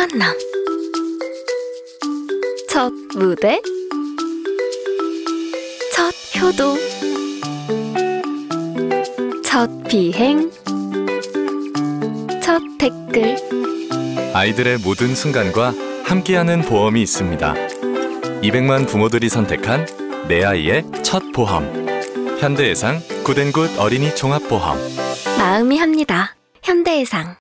만남. 첫 무대. 첫 효도. 첫 비행. 첫 댓글. 아이들의 모든 순간과 함께하는 보험이 있습니다. 200만 부모들이 선택한 내 아이의 첫 보험. 현대해상 굿앤굿 어린이 종합보험. 마음이 합니다. 현대해상.